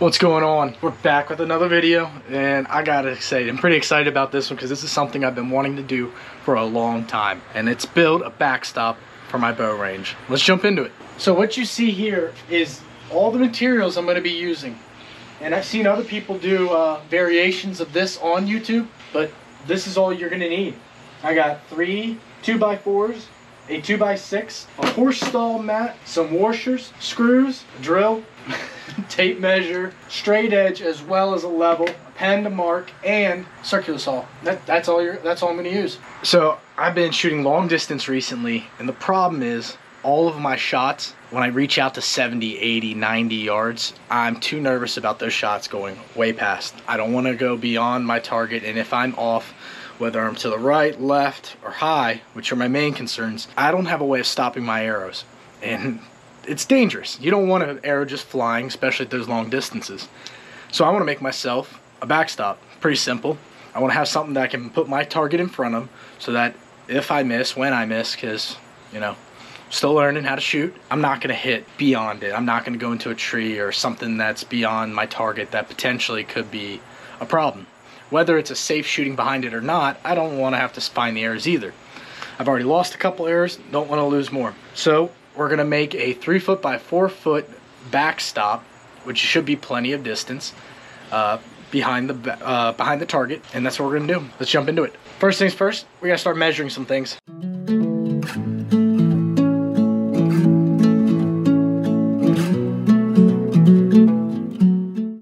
What's going on? We're back with another video and I gotta say I'm pretty excited about this one because this is something I've been wanting to do for a long time and it's build a backstop for my bow range. Let's jump into it. So what you see here is all the materials I'm going to be using and I've seen other people do uh, variations of this on YouTube but this is all you're going to need. I got three 2x4s, a 2x6, a horse stall mat, some washers, screws, drill, tape measure, straight edge as well as a level, a pen to mark, and circular saw. That, that's all you're that's all I'm gonna use. So I've been shooting long distance recently, and the problem is all of my shots when I reach out to 70, 80, 90 yards, I'm too nervous about those shots going way past. I don't want to go beyond my target, and if I'm off, whether I'm to the right, left, or high, which are my main concerns, I don't have a way of stopping my arrows. And it's dangerous. You don't want an arrow just flying, especially at those long distances. So I want to make myself a backstop. Pretty simple. I want to have something that I can put my target in front of so that if I miss, when I miss, because, you know, still learning how to shoot, I'm not going to hit beyond it. I'm not going to go into a tree or something that's beyond my target that potentially could be a problem. Whether it's a safe shooting behind it or not, I don't want to have to find the errors either. I've already lost a couple errors, don't want to lose more. So we're going to make a 3 foot by 4 foot backstop, which should be plenty of distance, uh, behind the uh, behind the target, and that's what we're going to do. Let's jump into it. First things first, we got to start measuring some things.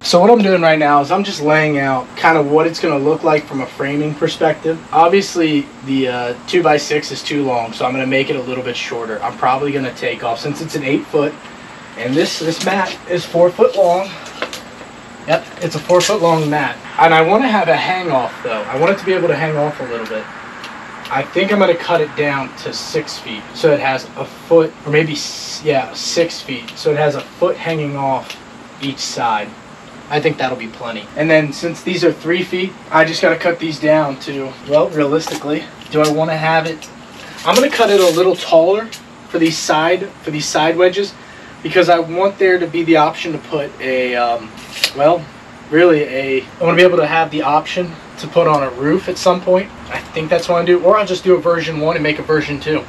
So what I'm doing right now is I'm just laying out kind of what it's going to look like from a framing perspective. Obviously the uh, 2x6 is too long so I'm going to make it a little bit shorter. I'm probably going to take off since it's an 8 foot and this, this mat is 4 foot long. Yep, it's a 4 foot long mat. And I want to have a hang off though. I want it to be able to hang off a little bit. I think I'm going to cut it down to 6 feet so it has a foot or maybe yeah 6 feet so it has a foot hanging off each side. I think that'll be plenty. And then since these are three feet, I just got to cut these down to, well, realistically, do I want to have it? I'm going to cut it a little taller for these side, for these side wedges because I want there to be the option to put a, um, well, really a, I want to be able to have the option to put on a roof at some point. I think that's what I do. Or I'll just do a version one and make a version two.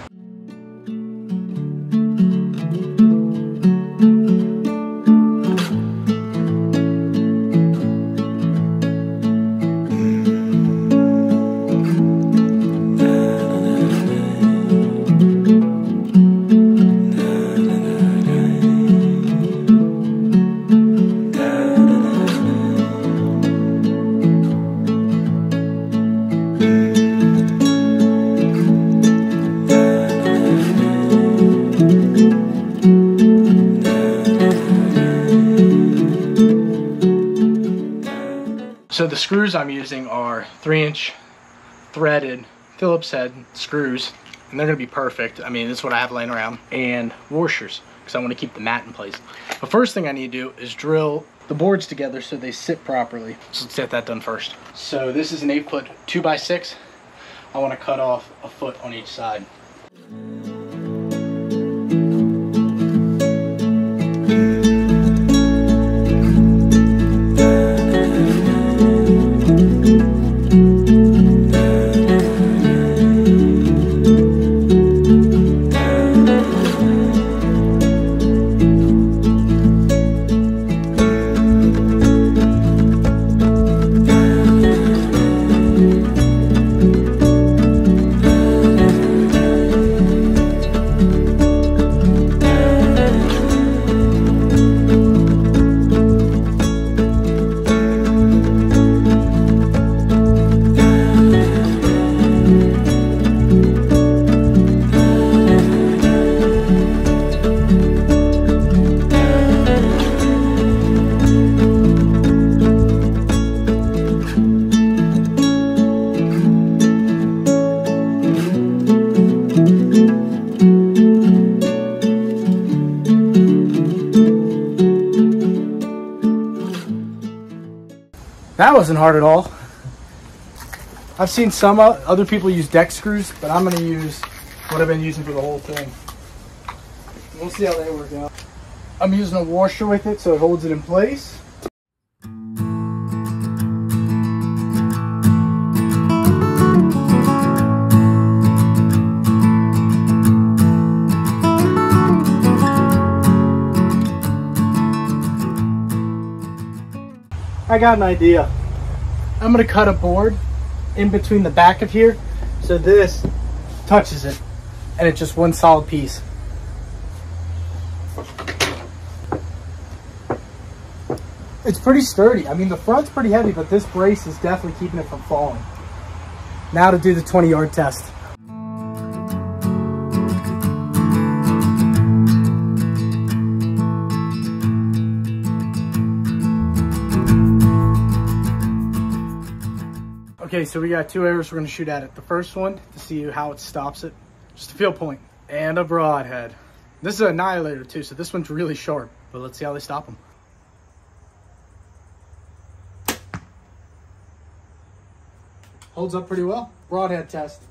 So the screws I'm using are three inch threaded Phillips head screws and they're gonna be perfect. I mean, this is what I have laying around and washers because I want to keep the mat in place. The first thing I need to do is drill the boards together so they sit properly. So let's get that done first. So this is an eight foot two by six. I want to cut off a foot on each side. That wasn't hard at all. I've seen some other people use deck screws, but I'm going to use what I've been using for the whole thing. We'll see how they work out. I'm using a washer with it so it holds it in place. I got an idea. I'm gonna cut a board in between the back of here so this touches it and it's just one solid piece. It's pretty sturdy. I mean, the front's pretty heavy, but this brace is definitely keeping it from falling. Now to do the 20 yard test. Okay, so we got two arrows we're gonna shoot at it. The first one, to see how it stops it, just a field point, and a broadhead. This is an annihilator too, so this one's really sharp, but let's see how they stop them. Holds up pretty well. Broadhead test.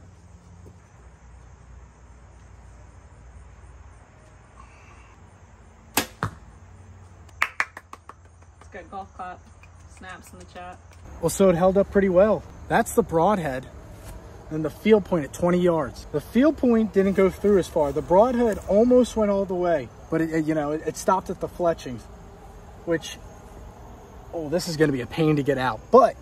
It's good golf clap. Snaps in the chat. Well, so it held up pretty well. That's the broadhead and the field point at 20 yards. The field point didn't go through as far. The broadhead almost went all the way, but it, you know, it, it stopped at the fletchings, which, oh, this is gonna be a pain to get out, but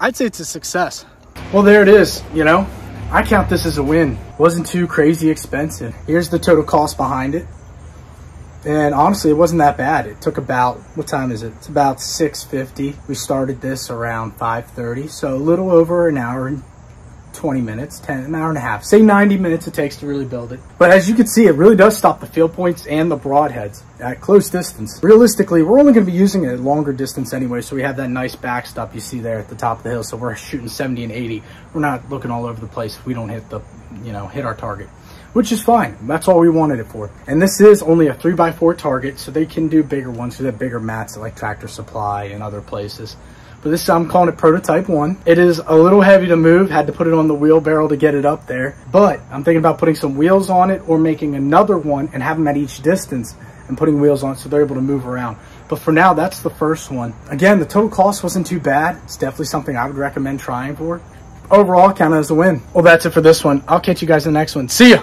I'd say it's a success. Well, there it is, you know, I count this as a win. Wasn't too crazy expensive. Here's the total cost behind it. And honestly, it wasn't that bad. It took about, what time is it? It's about 6.50. We started this around 5.30. So a little over an hour and 20 minutes, 10, an hour and a half. Say 90 minutes it takes to really build it. But as you can see, it really does stop the field points and the broadheads at close distance. Realistically, we're only going to be using it at longer distance anyway. So we have that nice backstop you see there at the top of the hill. So we're shooting 70 and 80. We're not looking all over the place if we don't hit the, you know, hit our target which is fine. That's all we wanted it for. And this is only a 3x4 target, so they can do bigger ones. So they have bigger mats like Tractor Supply and other places. But this I'm calling it Prototype 1. It is a little heavy to move. Had to put it on the wheelbarrow to get it up there. But I'm thinking about putting some wheels on it or making another one and have them at each distance and putting wheels on it so they're able to move around. But for now, that's the first one. Again, the total cost wasn't too bad. It's definitely something I would recommend trying for. Overall, count as a win. Well, that's it for this one. I'll catch you guys in the next one. See ya!